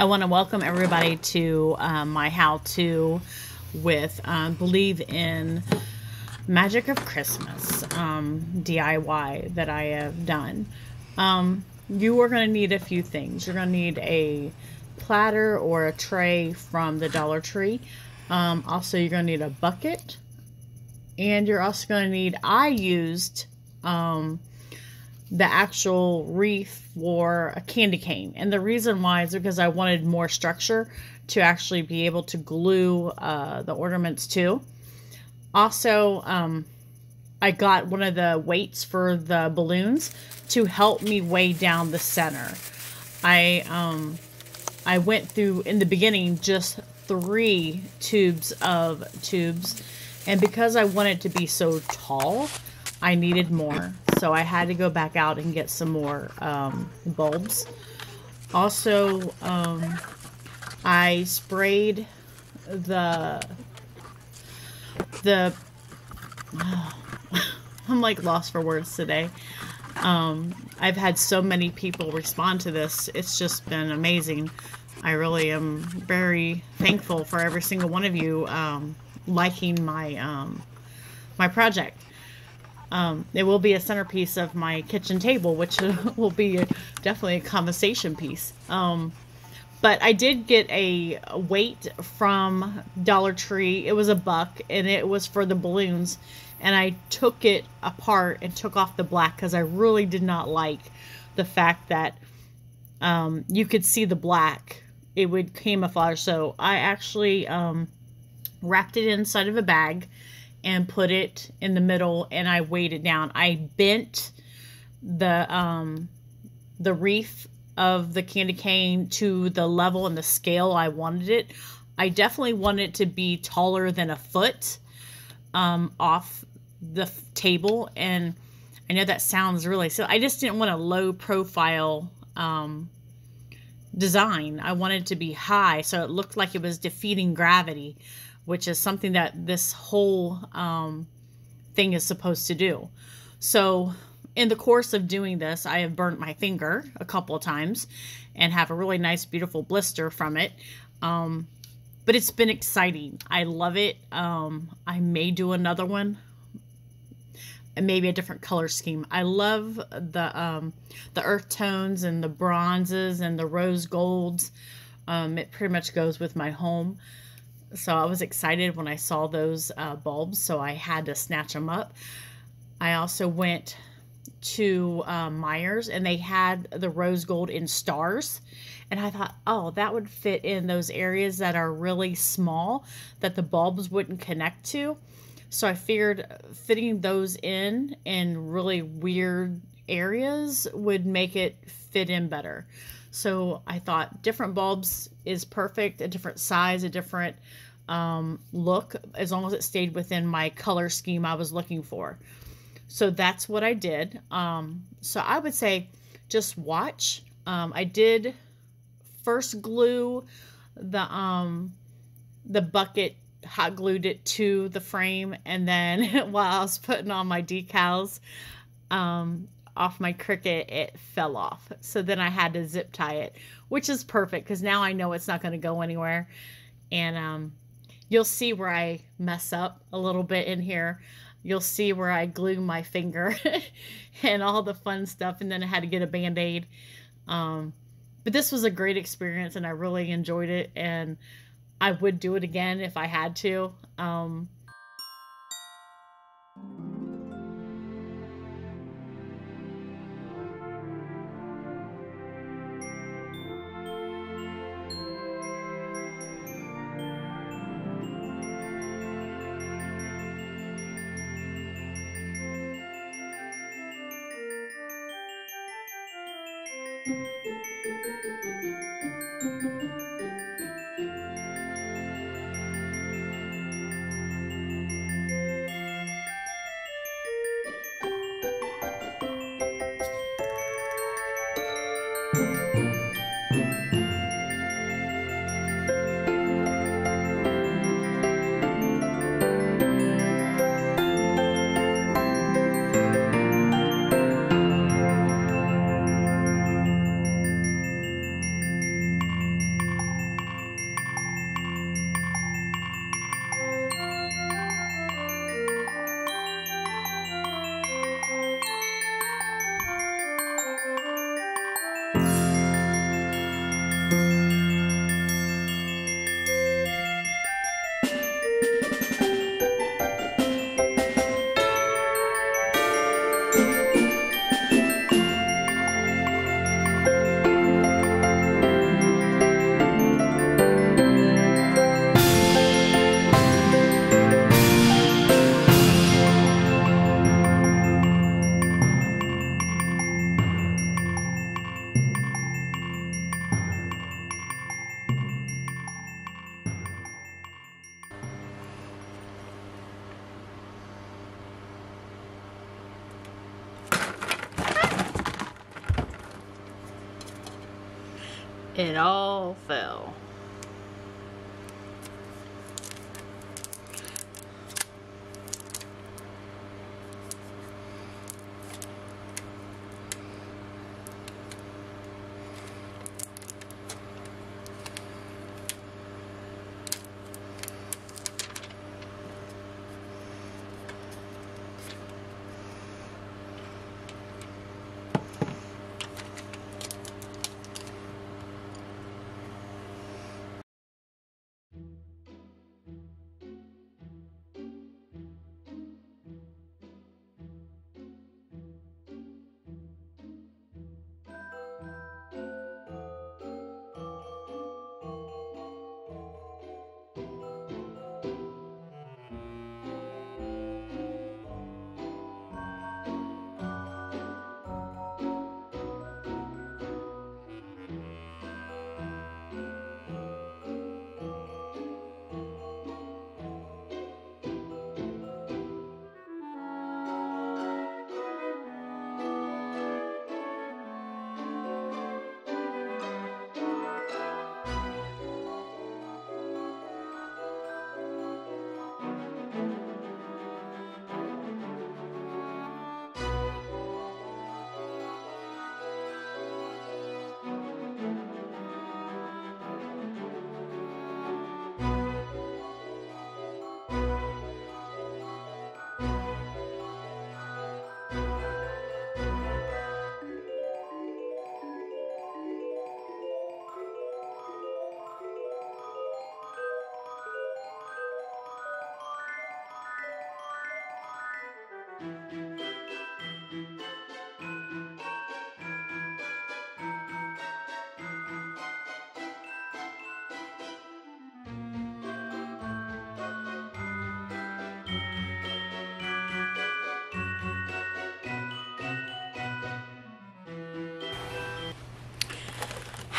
I want to welcome everybody to um, my how-to with um, Believe in Magic of Christmas um, DIY that I have done. Um, you are going to need a few things. You're going to need a platter or a tray from the Dollar Tree. Um, also, you're going to need a bucket. And you're also going to need, I used um, the actual wreath for a candy cane. And the reason why is because I wanted more structure to actually be able to glue uh, the ornaments to. Also, um, I got one of the weights for the balloons to help me weigh down the center. I um, I went through in the beginning just three tubes of tubes, and because I wanted to be so tall, I needed more. So I had to go back out and get some more um, bulbs. Also, um, I sprayed the the I'm like lost for words today. Um, I've had so many people respond to this. It's just been amazing. I really am very thankful for every single one of you um, liking my um, my project. Um, it will be a centerpiece of my kitchen table, which will be a, definitely a conversation piece. Um, but I did get a weight from Dollar Tree. It was a buck, and it was for the balloons. And I took it apart and took off the black because I really did not like the fact that um, you could see the black. It would camouflage. So I actually um, wrapped it inside of a bag and put it in the middle, and I weighed it down. I bent the um, the wreath of the candy cane to the level and the scale I wanted it. I definitely wanted it to be taller than a foot um, off the table. And I know that sounds really so. I just didn't want a low profile um, design. I wanted to be high so it looked like it was defeating gravity, which is something that this whole um, thing is supposed to do. So in the course of doing this, I have burnt my finger a couple of times and have a really nice, beautiful blister from it. Um, but it's been exciting. I love it. Um, I may do another one and maybe a different color scheme. I love the um, the earth tones and the bronzes and the rose golds. Um, it pretty much goes with my home. So I was excited when I saw those uh, bulbs, so I had to snatch them up. I also went to um, Meijer's and they had the rose gold in stars. And I thought, oh, that would fit in those areas that are really small that the bulbs wouldn't connect to. So I figured fitting those in in really weird areas would make it fit in better. So I thought different bulbs is perfect, a different size, a different um, look, as long as it stayed within my color scheme I was looking for. So that's what I did. Um, so I would say just watch. Um, I did first glue the um, the bucket hot glued it to the frame and then while I was putting on my decals um, off my Cricut it fell off so then I had to zip tie it which is perfect because now I know it's not going to go anywhere and um, you'll see where I mess up a little bit in here you'll see where I glue my finger and all the fun stuff. And then I had to get a band aid. Um, but this was a great experience and I really enjoyed it. And I would do it again if I had to. Um, Thank you. All fell.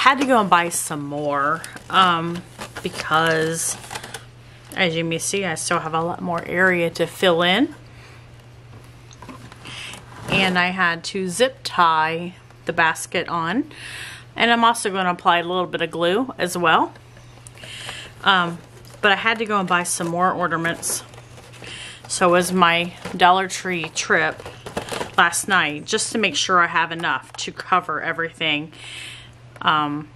Had to go and buy some more um, because as you may see I still have a lot more area to fill in. And I had to zip tie the basket on. And I'm also going to apply a little bit of glue as well. Um, but I had to go and buy some more ornaments. So was my Dollar Tree trip last night just to make sure I have enough to cover everything um,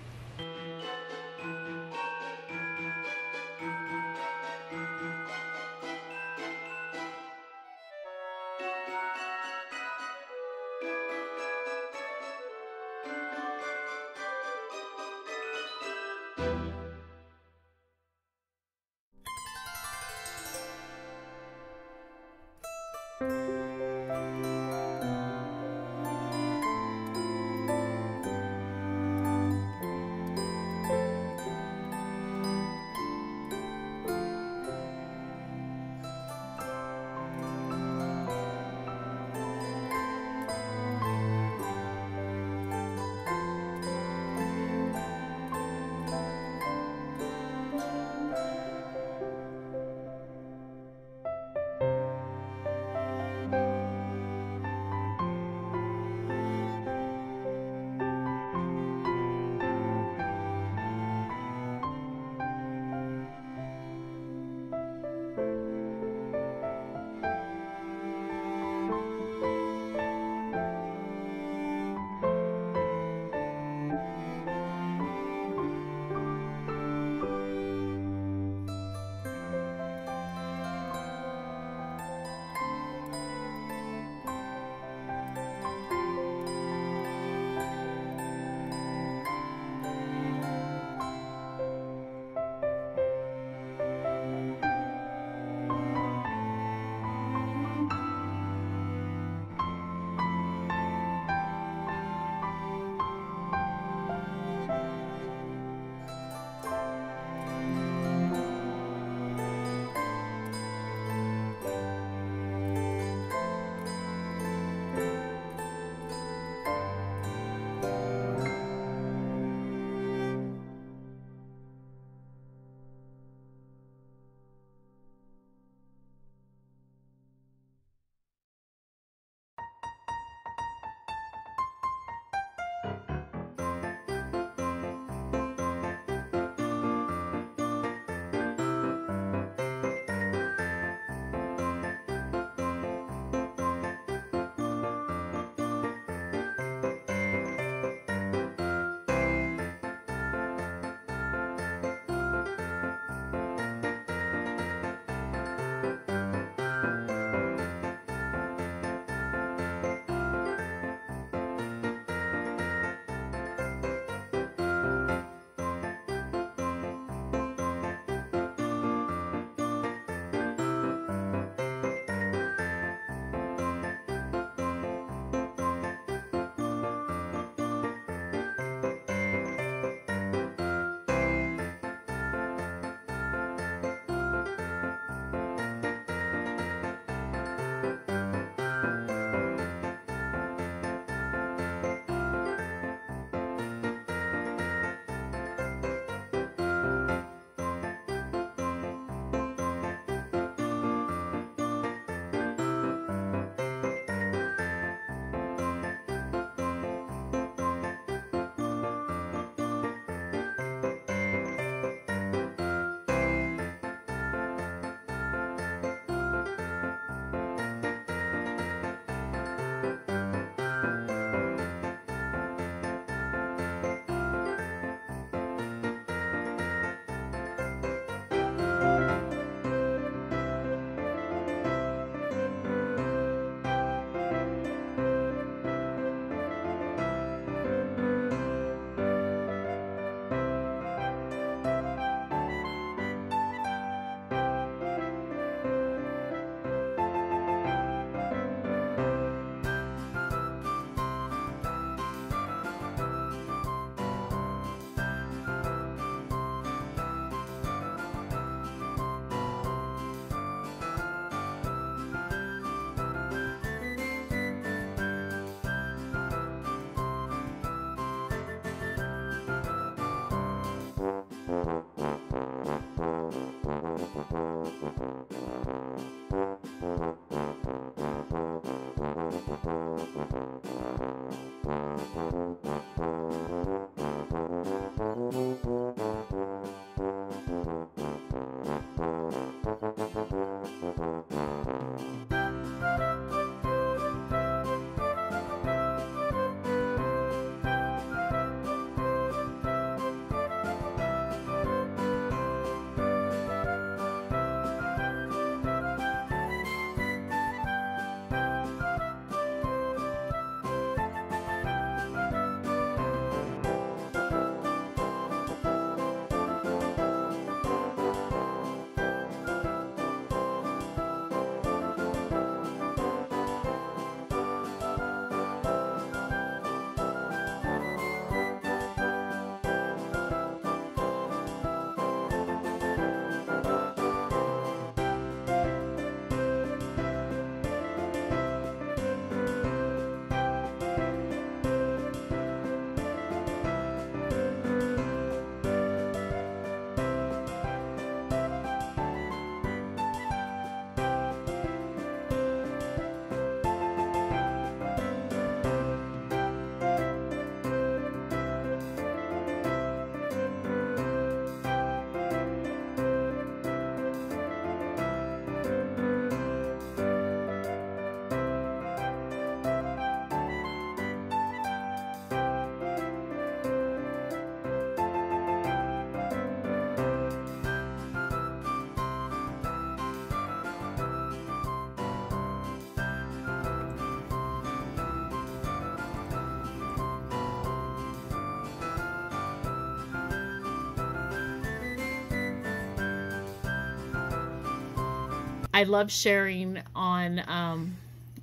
I love sharing on um,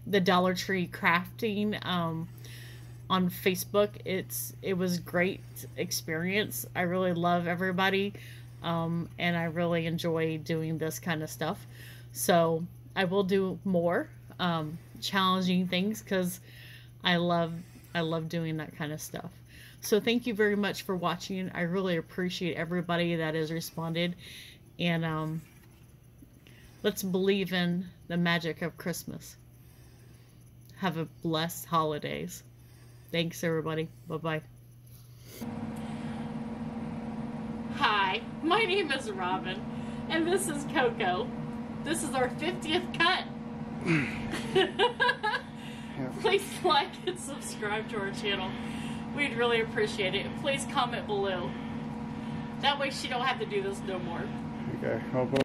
the Dollar Tree crafting um, on Facebook. It's it was great experience. I really love everybody, um, and I really enjoy doing this kind of stuff. So I will do more um, challenging things because I love I love doing that kind of stuff. So thank you very much for watching. I really appreciate everybody that has responded, and um, Let's believe in the magic of Christmas. Have a blessed holidays. Thanks, everybody. Bye bye. Hi, my name is Robin, and this is Coco. This is our 50th cut. Please like and subscribe to our channel. We'd really appreciate it. Please comment below. That way she don't have to do this no more. Okay.